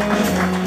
On